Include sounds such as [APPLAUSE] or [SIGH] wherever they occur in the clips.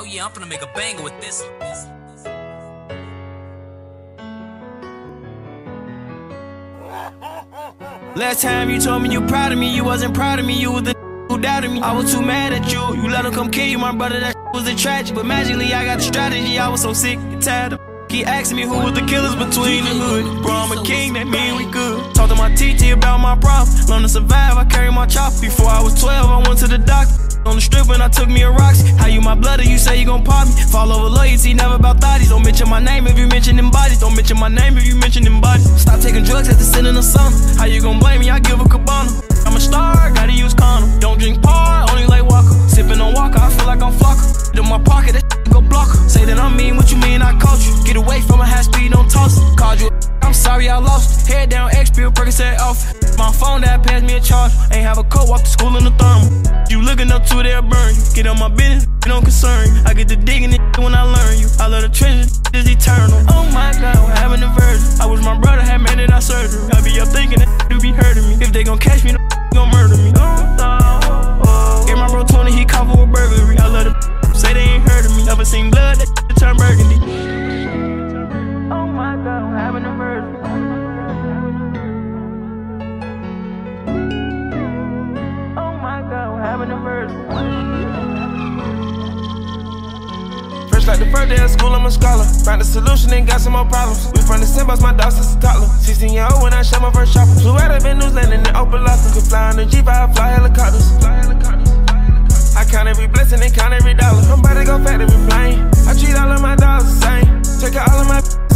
Oh yeah, I'm gonna make a banger with this. Last time you told me you proud of me, you wasn't proud of me, you was the who doubted me. I was too mad at you, you let him come kill you, my brother, that was a tragic. But magically, I got the strategy, I was so sick and tired of Keep asking me who was the killers between the hood. Bro, I'm a king, that mean we good. Talk to my TT about my problem. Learn to survive, I carry my chop. Before I was 12, I went to the doctor. The strip when I took me a rocks. How you my blood, you say you gon' pop me. Fall over loyalty, never about thotties. Don't mention my name if you mention them bodies. Don't mention my name if you mention them bodies. Stop taking drugs after in the summer. How you gon' blame me? I give a cabana. I'm a star, gotta use condom. Don't drink par, only like Walker. Sipping on Walker, I feel like I'm flocker. In my pocket, that go block Say that I'm mean, what you mean I caught you? Get away from a high speed, don't toss it. Called you, [LAUGHS] I'm sorry I lost. Head down, X pill, Percocet off. My phone that passed me a charge. Ain't have a coat, walk to school in the thermal. You looking up to they'll burn you. Get on my business, it don't concern you. I get to digging it when I learn you. I love the trenches, is eternal. Oh my god, I'm having a version. I wish my brother had made it out surgery. I be up thinking that you be hurting me. If they gon' catch me, they gon' murder me. Oh, like the first day of school, I'm a scholar. Found a solution and got some more problems. We from the same bus, my dog since a toddler. 16 year old when I shot my first shopper. Flew out of New landing in Opa-locka. Could fly on the G5, fly helicopters. Fly helicopters. I count every blessing and count every dollar. I'm about to go factory plane. I treat all of my dogs the same. Take out all of my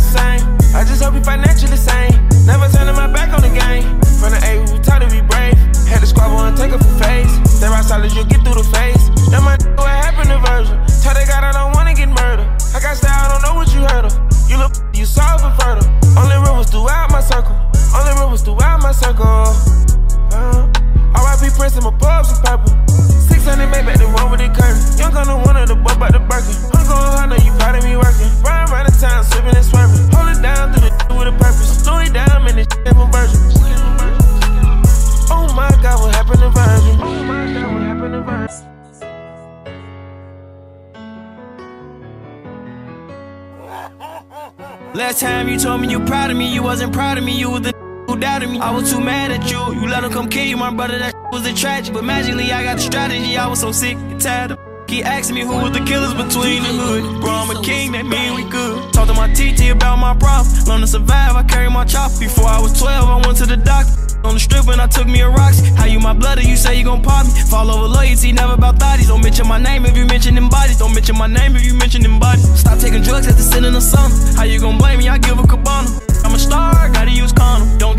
circle. Uh, RIP Prince and my pubs and purple. 600 made back the one with the curtain. Young gonna one of the boy about the Birkin. I'm going hard, know you proud of me working. Riding around the town, slipping and swerving. Hold it down, do the with a purpose. Slow it down, man, this shit from Virgin. Oh my god, what happened to Virgin? Oh my god, what happened to Virgin? Last time you told me you proud of me, you wasn't proud of me, you was the doubted me. I was too mad at you, you let him come kill you, my brother, that was a tragedy. But magically, I got the strategy, I was so sick and tired of. Keep asking me who was the killers between the hood. Bro, I'm a king, that mean we good. Talk to my TT about my problem. Learn to survive, I carry my chop. Before I was 12, I went to the doctor. On the strip when I took me a rocks. How you my blood, you say you gon' pop me. Fall over loyalty, never about thotties. Don't mention my name if you mention them bodies. Don't mention my name if you mention them bodies. Stop taking drugs at the sin in the summer. How you gon' blame me? I give a cabana.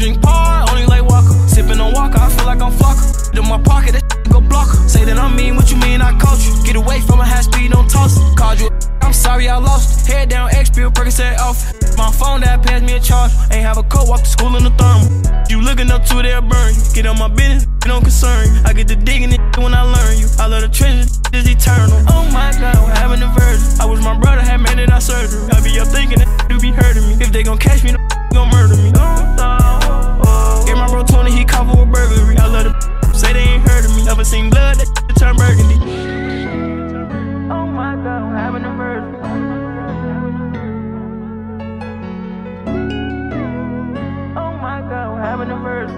Drink only like Walker. Sipping on Walker, I feel like I'm flocker. In my pocket, that go blocker. Say that I'm mean, what you mean I caught you? Get away from a high speed, don't toss it. Called you, I'm sorry I lost. Head down, X pill, Percocet off. My phone that passed me a charge. Ain't have a coat, walk to school in the thermal. You looking up to they'll burn you. Get on my business, don't concern you. I get to digging it when I learn you. I love the treasure, is eternal. Oh my god, I'm having a version. I wish my brother had made it out surgery. I be up thinking that you be hurting me. If they gon' catch me, gon' murder me. My bro 20, he caught for a burglary. I love the [LAUGHS] say they ain't heard of me. Never seen blood, that [LAUGHS] turn burgundy. Oh my god, I'm having a version. Oh my god, I'm having a version.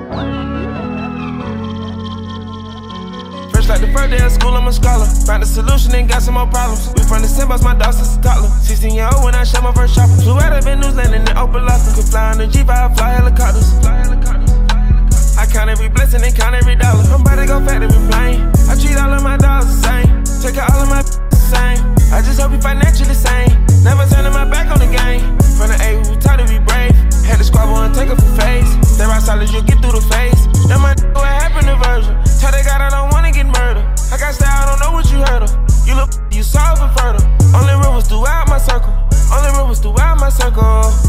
Fresh like the first day of school, I'm a scholar. Found a solution and got some more problems. We from the same bus, my dog since a toddler. 16 year old when I shot my first shopper. Flew out of New landing in the Opa-locka. Could fly on the G5, fly helicopters every blessing and count every dollar. I'm about to go fat and be plane. I treat all of my dogs the same. Take out all of my the same. I just hope you financially sane. Never turning my back on the game. From the A, we taught to be brave. Had to squabble and take up for face. They rock solid, you'll get through the face. Now my what happened to Virgil. Tell that God I don't wanna get murdered. I got style, I don't know what you heard of. You look, you solve and fertile. Only rivers throughout my circle. Only rivers throughout my circle.